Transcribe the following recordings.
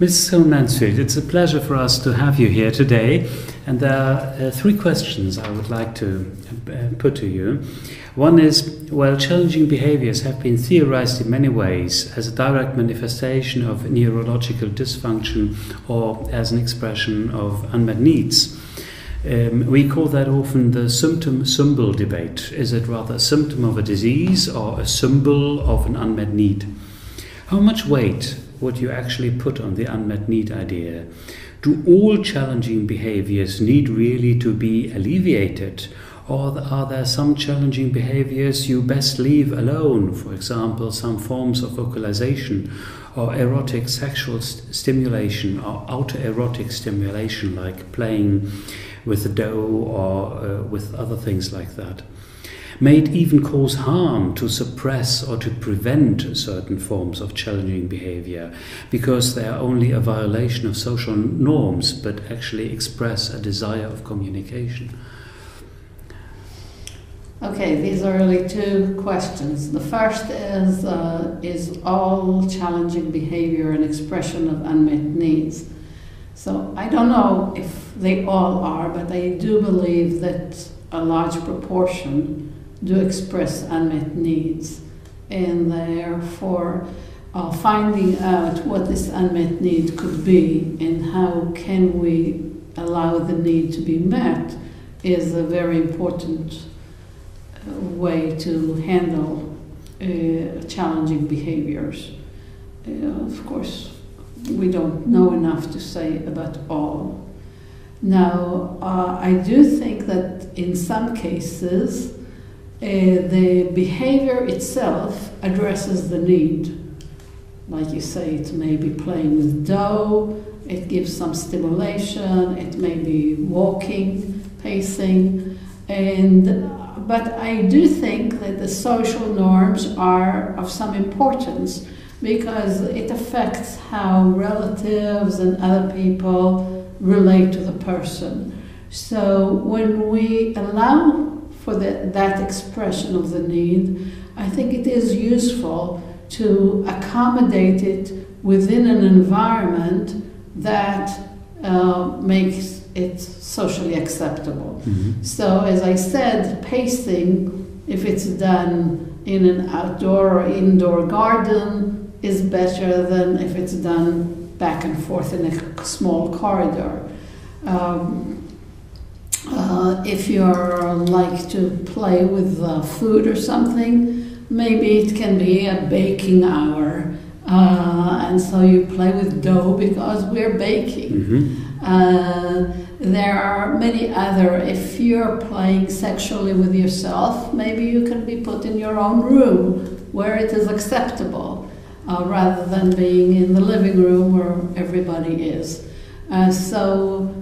Ms. Mansfield, it's a pleasure for us to have you here today. And there are uh, three questions I would like to uh, put to you. One is while challenging behaviors have been theorized in many ways as a direct manifestation of neurological dysfunction or as an expression of unmet needs. Um, we call that often the symptom symbol debate. Is it rather a symptom of a disease or a symbol of an unmet need? How much weight would you actually put on the unmet need idea? Do all challenging behaviors need really to be alleviated? Or are there some challenging behaviors you best leave alone? For example, some forms of vocalization or erotic sexual st stimulation or autoerotic stimulation, like playing with the dough or uh, with other things like that may it even cause harm to suppress or to prevent certain forms of challenging behavior because they are only a violation of social norms but actually express a desire of communication? Okay, these are really two questions. The first is uh, Is all challenging behavior an expression of unmet needs? So I don't know if they all are, but I do believe that a large proportion do express unmet needs, and therefore uh, finding out what this unmet need could be and how can we allow the need to be met is a very important uh, way to handle uh, challenging behaviors. Uh, of course, we don't know enough to say about all. Now, uh, I do think that in some cases, Uh, the behavior itself addresses the need. Like you say, it may be playing with dough, it gives some stimulation, it may be walking, pacing, and but I do think that the social norms are of some importance because it affects how relatives and other people relate to the person. So when we allow for the, that expression of the need, I think it is useful to accommodate it within an environment that uh, makes it socially acceptable. Mm-hmm. So, as I said, pacing, if it's done in an outdoor or indoor garden, is better than if it's done back and forth in a small corridor. Um, uh, if you're like to play with uh, food or something, maybe it can be a baking hour. Uh, and so you play with dough because we're baking. Mm-hmm. Uh, there are many other, if you're playing sexually with yourself, maybe you can be put in your own room where it is acceptable uh, rather than being in the living room where everybody is. Uh, so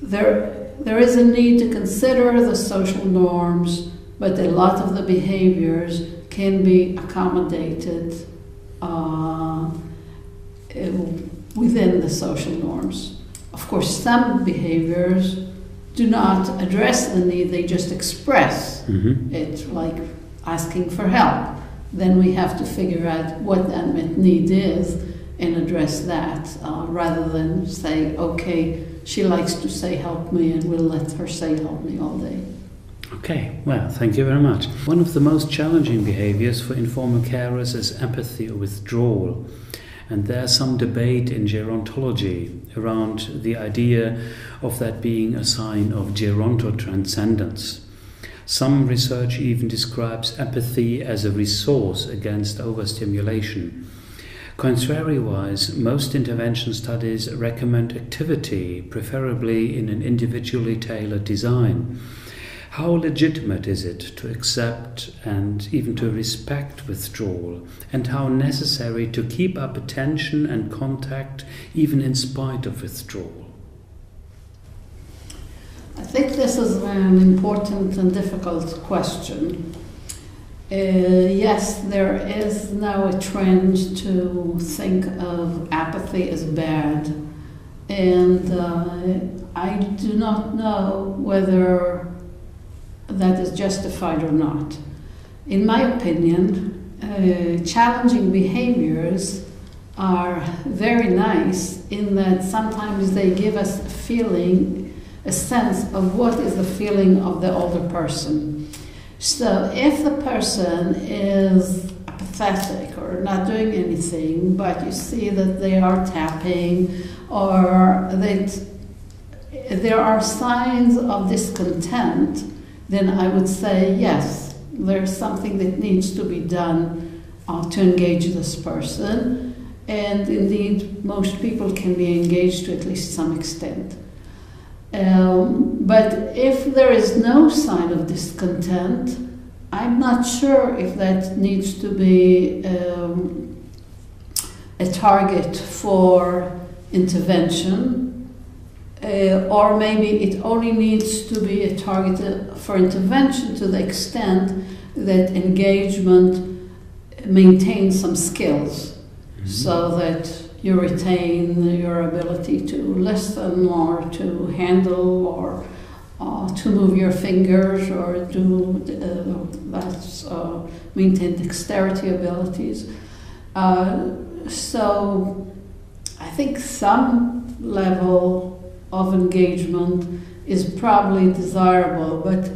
there there is a need to consider the social norms, but a lot of the behaviors can be accommodated uh, within the social norms. Of course, some behaviors do not address the need, they just express mm-hmm. it, like asking for help. Then we have to figure out what the unmet need is and address that uh, rather than say, okay, she likes to say help me and we'll let her say help me all day. Okay, well, thank you very much. One of the most challenging behaviors for informal carers is apathy or withdrawal. And there's some debate in gerontology around the idea of that being a sign of gerontotranscendence. Some research even describes apathy as a resource against overstimulation. Contrariwise, most intervention studies recommend activity, preferably in an individually tailored design. How legitimate is it to accept and even to respect withdrawal, and how necessary to keep up attention and contact even in spite of withdrawal? I think this is an important and difficult question. Uh, yes, there is now a trend to think of apathy as bad, and uh, I do not know whether that is justified or not. In my opinion, uh, challenging behaviors are very nice in that sometimes they give us a feeling, a sense of what is the feeling of the older person. So if the person is apathetic or not doing anything, but you see that they are tapping or that there are signs of discontent, then I would say yes, there's something that needs to be done uh, to engage this person. And indeed, most people can be engaged to at least some extent. Um, but if there is no sign of discontent, I'm not sure if that needs to be um, a target for intervention, uh, or maybe it only needs to be a target for intervention to the extent that engagement maintains some skills mm-hmm. so that you retain your ability to listen or to handle or uh, to move your fingers or do uh, that's uh, maintain dexterity abilities. Uh, so I think some level of engagement is probably desirable, but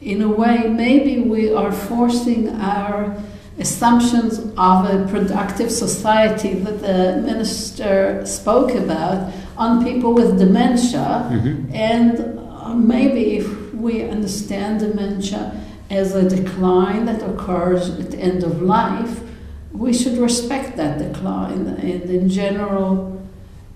in a way, maybe we are forcing our assumptions of a productive society that the minister spoke about on people with dementia. Mm-hmm. And uh, maybe if we understand dementia as a decline that occurs at the end of life, we should respect that decline. And in general,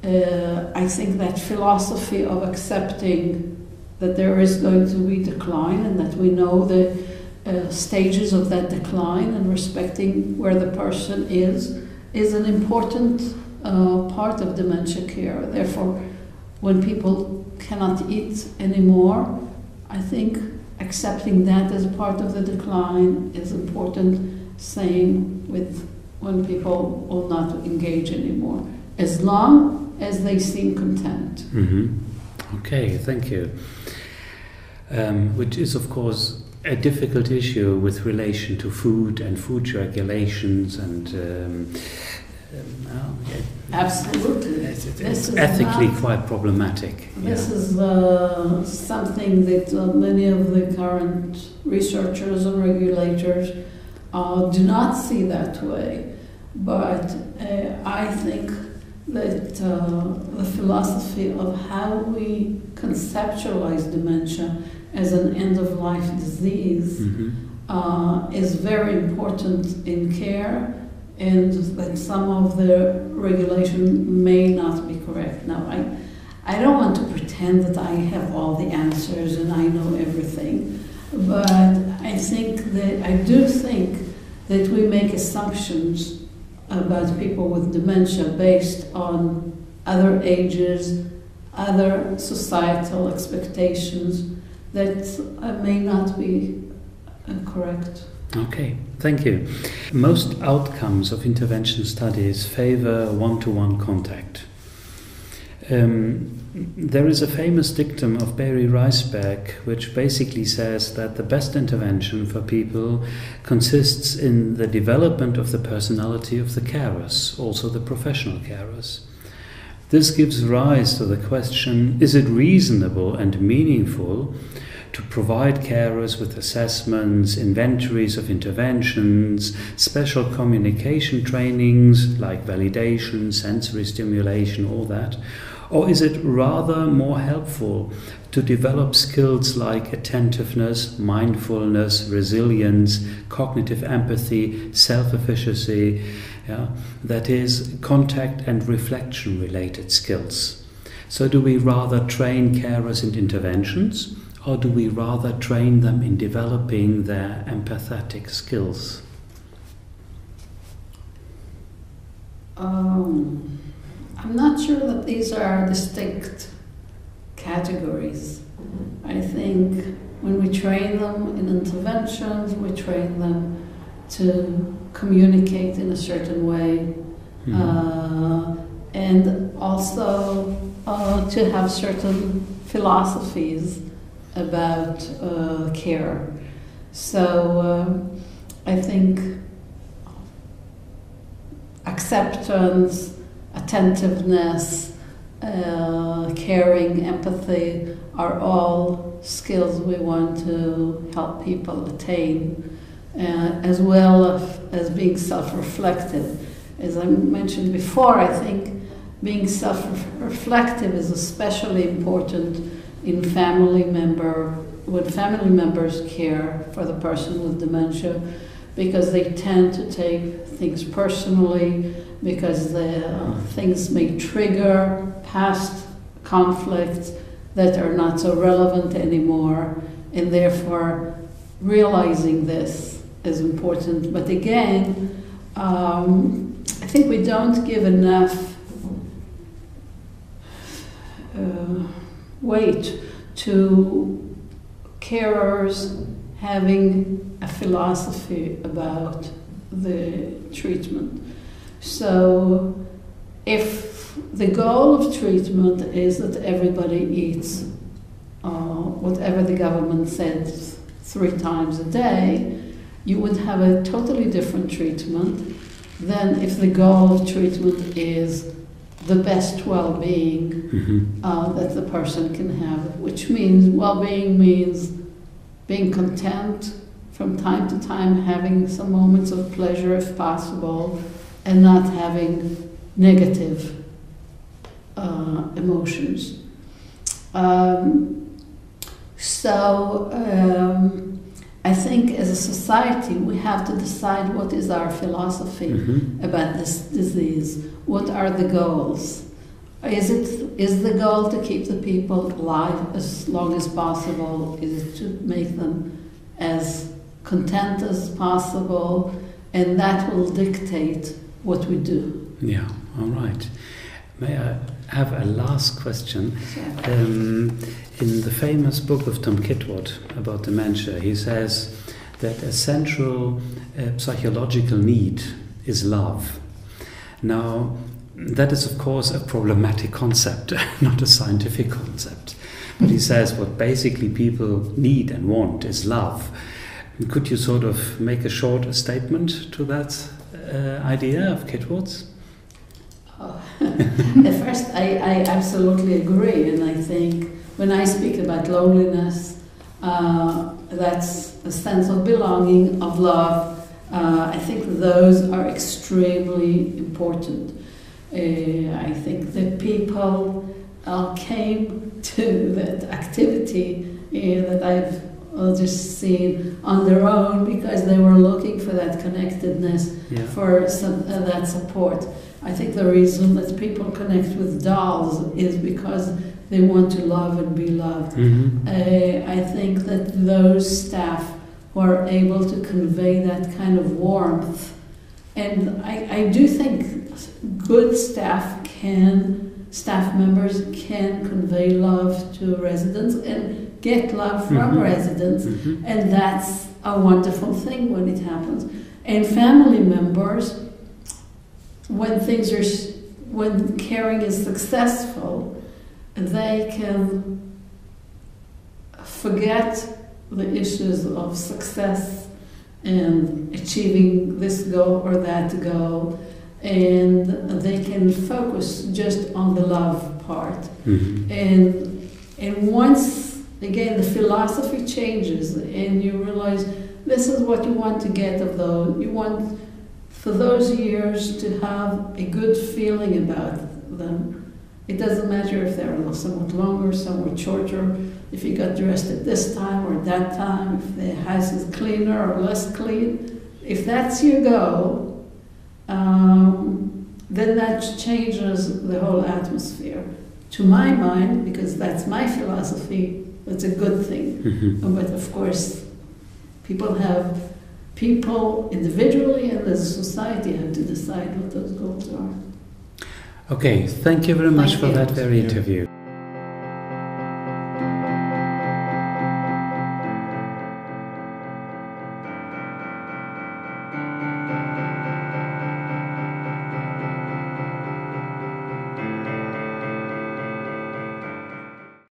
uh, I think that philosophy of accepting that there is going to be decline and that we know the uh, stages of that decline and respecting where the person is is an important uh, part of dementia care. Therefore, when people cannot eat anymore, I think accepting that as part of the decline is important. Same with when people will not engage anymore, as long as they seem content. Mm-hmm. Okay, thank you. Um, which is, of course, a difficult issue with relation to food and food regulations and um, um, yeah. absolutely it's, it's ethically not, quite problematic this yeah. is uh, something that uh, many of the current researchers and regulators uh, do not see that way but uh, I think that uh, the philosophy of how we conceptualize dementia as an end of life disease mm-hmm. uh, is very important in care, and that some of the regulation may not be correct. Now, I, I don't want to pretend that I have all the answers and I know everything, but I think that I do think that we make assumptions about people with dementia based on other ages, other societal expectations that uh, may not be uh, correct. Okay, thank you. Most outcomes of intervention studies favor one to one contact. Um, there is a famous dictum of Barry Reisberg which basically says that the best intervention for people consists in the development of the personality of the carers, also the professional carers. This gives rise to the question is it reasonable and meaningful to provide carers with assessments, inventories of interventions, special communication trainings like validation, sensory stimulation, all that? Or is it rather more helpful to develop skills like attentiveness, mindfulness, resilience, cognitive empathy, self efficacy? Yeah, that is, contact and reflection related skills. So, do we rather train carers in interventions? or do we rather train them in developing their empathetic skills? Um, I'm not sure that these are distinct categories. I think when we train them in interventions, we train them to communicate in a certain way, mm-hmm. uh, and also uh, to have certain philosophies about uh, care. So um, I think acceptance, attentiveness, uh, caring, empathy are all skills we want to help people attain, uh, as well as being self reflective. As I mentioned before, I think being self reflective is especially important in family member when family members care for the person with dementia because they tend to take things personally because the uh, things may trigger past conflicts that are not so relevant anymore and therefore realizing this is important but again um, i think we don't give enough uh, weight to carers having a philosophy about the treatment. So, if the goal of treatment is that everybody eats uh, whatever the government says three times a day, you would have a totally different treatment than if the goal of treatment is the best well-being Mm-hmm. uh, that the person can have, which means well-being means being content from time to time, having some moments of pleasure if possible, and not having negative uh, emotions. Um, so um, I think as a society we have to decide what is our philosophy Mhm. about this disease. What are the goals? Is it is the goal to keep the people alive as long as possible? Is it to make them as content as possible? And that will dictate what we do. Yeah, all right. May I have a last question? So, Um, in the famous book of Tom Kitwood about dementia, he says that a central uh, psychological need is love. Now, that is, of course, a problematic concept, not a scientific concept. But he says what basically people need and want is love. Could you sort of make a short statement to that uh, idea of Kitwood's? At first, I, I absolutely agree, and I think when I speak about loneliness, uh, that's a sense of belonging, of love. Uh, I think those are extremely important. Uh, I think that people uh, came to that activity uh, that I've just seen on their own because they were looking for that connectedness Yeah. for some, uh, that support. I think the reason that people connect with dolls is because they want to love and be loved. hmm Uh, I think that those staff who are able to convey that kind of warmth, and I, I do think good staff can, staff members can convey love to residents and get love from Mhm. residents. hmm And that's a wonderful thing when it happens. And family members, when things are, when caring is successful, they can forget the issues of success and achieving this goal or that goal, and they can focus just on the love part. hmm And and once again the philosophy changes and you realize this is what you want to get of those you want for those years to have a good feeling about them. It doesn't matter if they're somewhat longer, somewhat shorter, if you got dressed at this time or that time, if the house is cleaner or less clean. If that's your goal, um, then that changes the whole atmosphere to my mind, because that's my philosophy, that's a good thing. hmm But of course, people have, people individually and as a society have to decide what those goals are. Okay, thank you very much Thank for you. that very interview.